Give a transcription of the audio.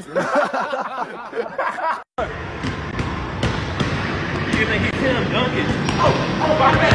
you think he's Tim Duncan? Oh. oh my God!